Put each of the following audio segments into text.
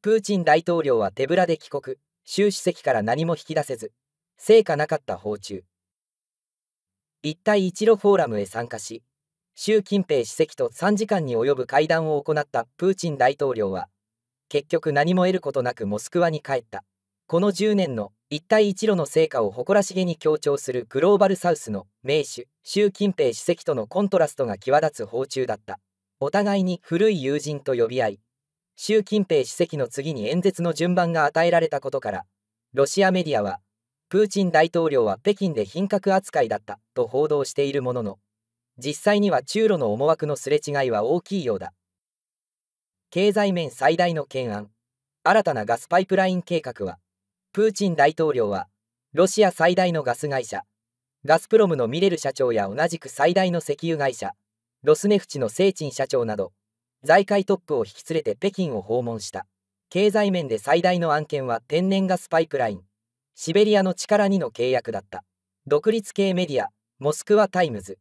プーチン大統領は手ぶらで帰国。習主席から何も引き出せず。成果なかった訪中。一帯一路フォーラムへ参加し習近平主席と3時間に及ぶ会談を行ったプーチン大統領は結局何も得ることなくモスクワに帰った。この10年の一帯一路の成果を誇らしげに強調するグローバルサウスの名手習近平主席とのコントラストが際立つ訪中だった。お互いに古い友人と呼び合い習近平主席の次に演説の順番が与えられたことからロシアメディアはプーチン大統領は北京で品格扱いだったと報道しているものの実際には中ロの思惑のすれ違いは大きいようだ。経済面最大の懸案新たなガスパイプライン計画はプーチン大統領はロシア最大のガス会社ガスプロムのミレル社長や同じく最大の石油会社ロスネフチのセーチン社長など財界トップを引き連れて北京を訪問した。経済面で最大の案件は天然ガスパイプライン。シベリアの力2の契約だった。独立系メディアモスクワタイムズ。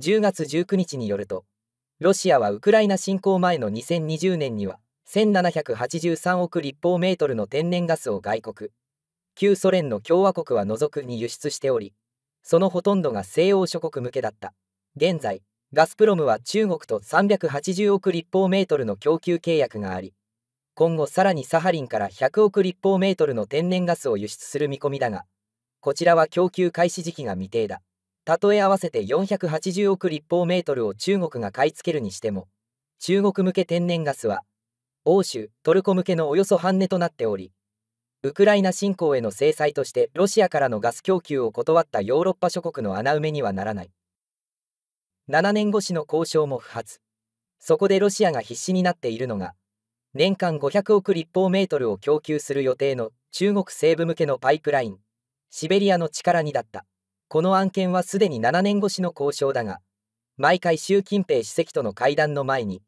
10月19日によるとロシアはウクライナ侵攻前の2020年には1783億立方メートルの天然ガスを外国。旧ソ連の共和国は除くに輸出しておりそのほとんどが西欧諸国向けだった。現在ガスプロムは中国と380億立方メートルの供給契約があり今後さらにサハリンから100億立方メートルの天然ガスを輸出する見込みだがこちらは供給開始時期が未定だ。たとえ合わせて480億立方メートルを中国が買い付けるにしても中国向け天然ガスは欧州トルコ向けのおよそ半値となっておりウクライナ侵攻への制裁としてロシアからのガス供給を断ったヨーロッパ諸国の穴埋めにはならない。7年越しの交渉も不発そこでロシアが必死になっているのが年間500億立方メートルを供給する予定の中国西部向けのパイプラインシベリアの力にだったこの案件はすでに7年越しの交渉だが毎回習近平主席との会談の前に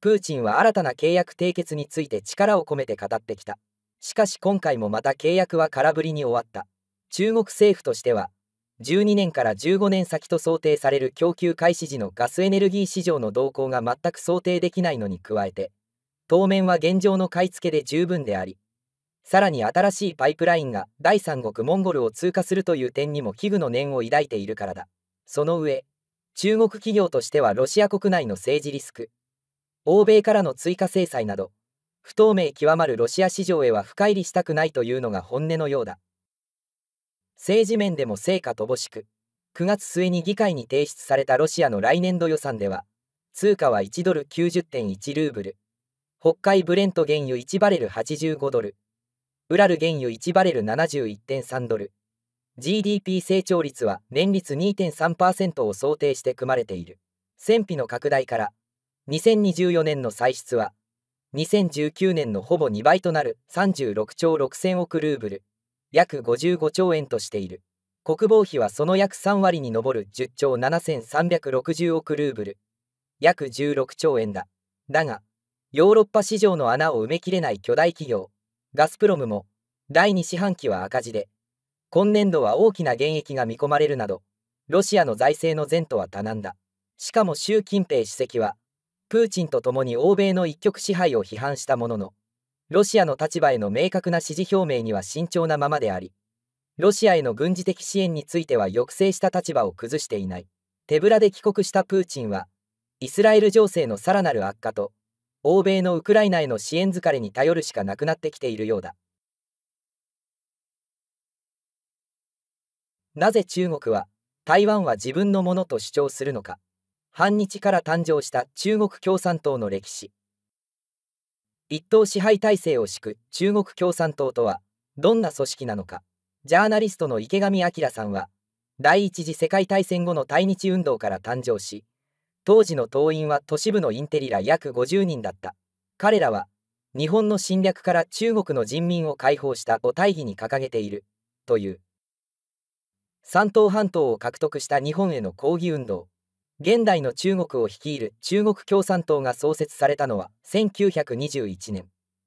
プーチンは新たな契約締結について力を込めて語ってきた。しかし今回もまた契約は空振りに終わった。中国政府としては、12年から15年先と想定される供給開始時のガスエネルギー市場の動向が全く想定できないのに加えて、当面は現状の買い付けで十分であり、さらに新しいパイプラインが第三国モンゴルを通過するという点にも危惧の念を抱いているからだ。その上、中国企業としてはロシア国内の政治リスク、欧米からの追加制裁など不透明極まるロシア市場へは深入りしたくないというのが本音のようだ政治面でも成果乏しく9月末に議会に提出されたロシアの来年度予算では通貨は1ドル90.1ルーブル。北海ブレント原油1バレル85ドル。ウラル原油1バレル71.3ドル。GDP 成長率は年率2.3%を想定して組まれている。戦費の拡大から2024年の歳出は2019年のほぼ2倍となる36兆6000億ルーブル。約55兆円としている。国防費はその約3割に上る10兆7360億ルーブル。約16兆円だ。だがヨーロッパ市場の穴を埋めきれない巨大企業ガスプロムも第2四半期は赤字で今年度は大きな減益が見込まれるなどロシアの財政の前途は多難だ。しかも習近平主席はプーチンと共に欧米の一極支配を批判したもののロシアの立場への明確な支持表明には慎重なままでありロシアへの軍事的支援については抑制した立場を崩していない。手ぶらで帰国したプーチンはイスラエル情勢のさらなる悪化と欧米のウクライナへの支援疲れに頼るしかなくなってきているようだ。なぜ中国は台湾は自分のものと主張するのか。反日から誕生した中国共産党の歴史。一党支配体制を敷く中国共産党とはどんな組織なのか。ジャーナリストの池上彰さんは第一次世界大戦後の対日運動から誕生し当時の党員は都市部のインテリら約50人だった。彼らは日本の侵略から中国の人民を解放したを大義に掲げている。という。山東半島を獲得した日本への抗議運動。現代の中国を率いる中国共産党が創設されたのは1921年。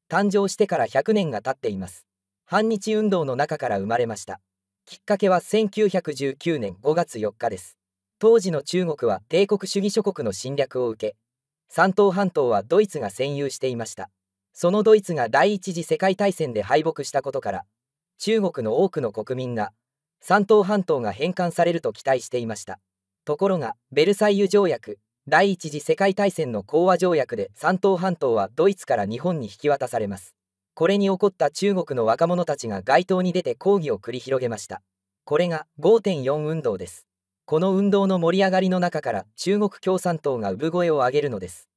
誕生してから100年が経っています。反日運動の中から生まれました。きっかけは1919年5月4日です。当時の中国は帝国主義諸国の侵略を受け山東半島はドイツが占有していました。そのドイツが第一次世界大戦で敗北したことから中国の多くの国民が山東半島が返還されると期待していました。ところがベルサイユ条約第一次世界大戦の講和条約で山東半島はドイツから日本に引き渡されます。これに起こった中国の若者たちが街頭に出て抗議を繰り広げました。これが5.4運動です。この運動の盛り上がりの中から中国共産党が産声を上げるのです。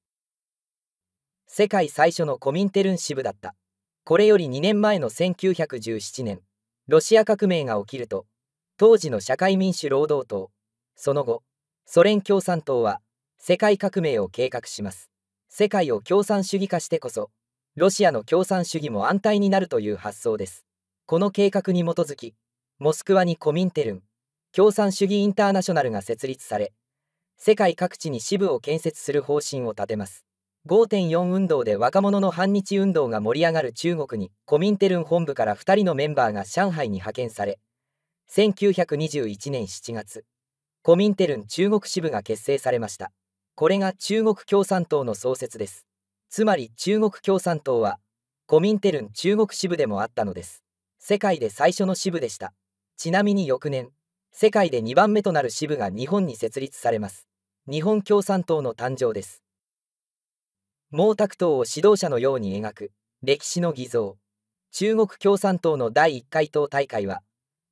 世界最初のコミンテルン支部だった。これより2年前の1917年ロシア革命が起きると当時の社会民主労働党その後ソ連共産党は世界革命を計画します。世界を共産主義化してこそロシアの共産主義も安泰になるという発想です。この計画に基づきモスクワにコミンテルン共産主義インターナショナルが設立され世界各地に支部を建設する方針を立てます。5.4運動で若者の反日運動が盛り上がる中国にコミンテルン本部から2人のメンバーが上海に派遣され1921年7月コミンテルン中国支部が結成されました。これが中国共産党の創設です。つまり中国共産党はコミンテルン中国支部でもあったのです。世界で最初の支部でした。ちなみに翌年世界で2番目となる支部が日本に設立されます。日本共産党の誕生です。毛沢東を指導者のように描く歴史の偽造。中国共産党の第1回党大会は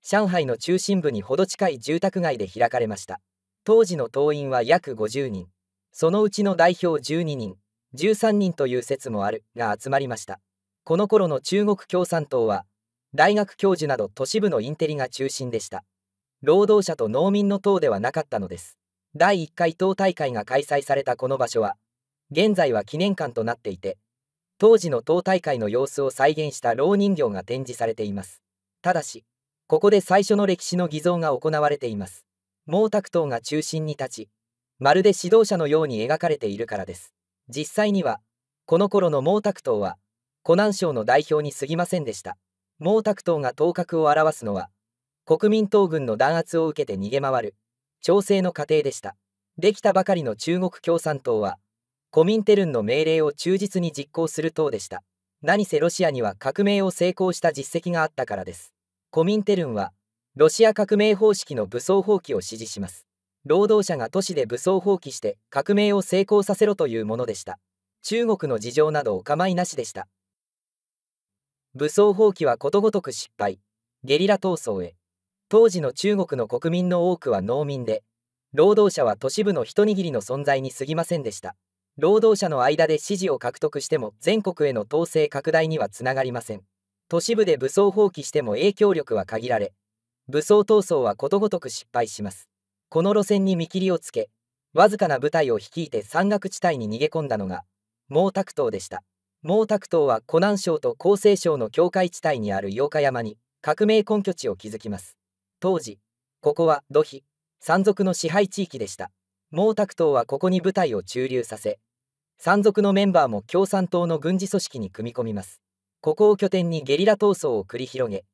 上海の中心部にほど近い住宅街で開かれました。当時の党員は約50人。そのうちの代表12人。13人という説もあるが集まりました。この頃の中国共産党は大学教授など都市部のインテリが中心でした。労働者と農民の党ではなかったのです。第1回党大会が開催されたこの場所は現在は記念館となっていて当時の党大会の様子を再現した老人形が展示されています。ただしここで最初の歴史の偽造が行われています。毛沢東が中心に立ちまるで指導者のように描かれているからです。実際にはこの頃の毛沢東は湖南省の代表に過ぎませんでした。毛沢東が頭角を現すのは国民党軍の弾圧を受けて逃げ回る調整の過程でした。できたばかりの中国共産党はコミンテルンの命令を忠実に実行する党でした。何せロシアには革命を成功した実績があったからです。コミンテルンはロシア革命方式の武装放棄を支持します。労働者が都市で武装放棄して革命を成功させろというものでした。中国の事情などお構いなしでした。武装放棄はことごとく失敗。ゲリラ闘争へ。当時の中国の国民の多くは農民で労働者は都市部の一握りの存在に過ぎませんでした。労働者の間で支持を獲得しても全国への統制拡大にはつながりません。都市部で武装放棄しても影響力は限られ武装闘争はことごとく失敗します。この路線に見切りをつけわずかな部隊を率いて山岳地帯に逃げ込んだのが毛沢東でした。毛沢東は湖南省と江西省の境界地帯にある八日山に革命根拠地を築きます。当時ここは土肥山賊の支配地域でした。毛沢東はここに部隊を駐留させ山賊のメンバーも共産党の軍事組織に組み込みます。ここを拠点にゲリラ闘争を繰り広げ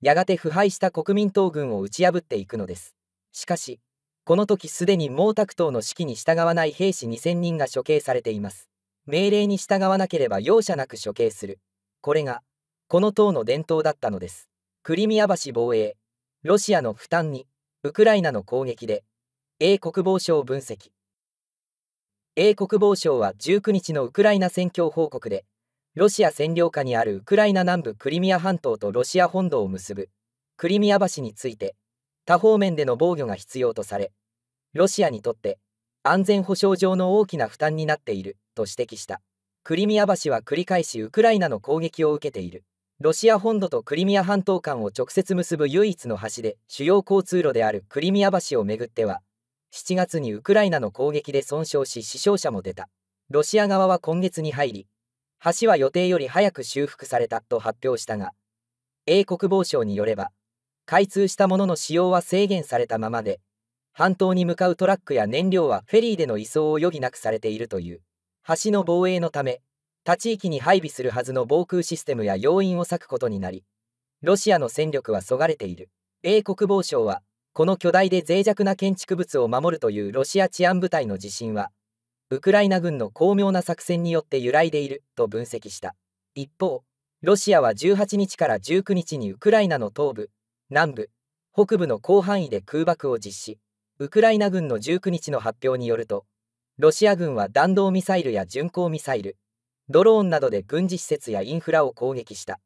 やがて腐敗した国民党軍を打ち破っていくのです。しかしこの時すでに毛沢東の指揮に従わない兵士2000人が処刑されています。命令に従わなければ容赦なく処刑する。これがこの党の伝統だったのです。クリミア橋防衛ロシアの負担にウクライナの攻撃で A 国防省分析。A 国防省は19日のウクライナ戦況報告でロシア占領下にあるウクライナ南部クリミア半島とロシア本土を結ぶ。クリミア橋について多方面での防御が必要とされロシアにとって安全保障上の大きな負担になっていると指摘した。クリミア橋は繰り返しウクライナの攻撃を受けている。ロシア本土とクリミア半島間を直接結ぶ唯一の橋で主要交通路であるクリミア橋をめぐっては7月にウクライナの攻撃で損傷し死傷者も出た。ロシア側は今月に入り橋は予定より早く修復されたと発表したが、英国防省によれば、開通したものの使用は制限されたままで、半島に向かうトラックや燃料はフェリーでの移送を余儀なくされているという、橋の防衛のため、他地域に配備するはずの防空システムや要員を割くことになり、ロシアの戦力はそがれている。英国防省は、この巨大で脆弱な建築物を守るというロシア治安部隊の自信は、ウクライナ軍の巧妙な作戦によって揺らいでいると分析した一方、ロシアは18日から19日にウクライナの東部、南部、北部の広範囲で空爆を実施。ウクライナ軍の19日の発表によると、ロシア軍は弾道ミサイルや巡航ミサイル、ドローンなどで軍事施設やインフラを攻撃した。